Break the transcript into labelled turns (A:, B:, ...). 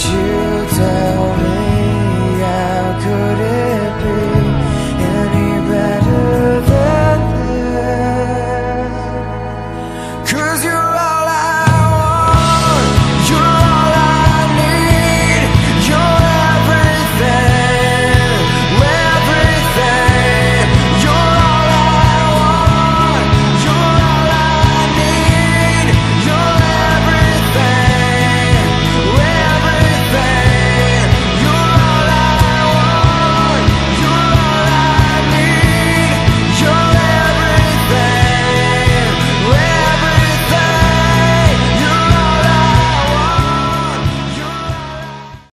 A: 去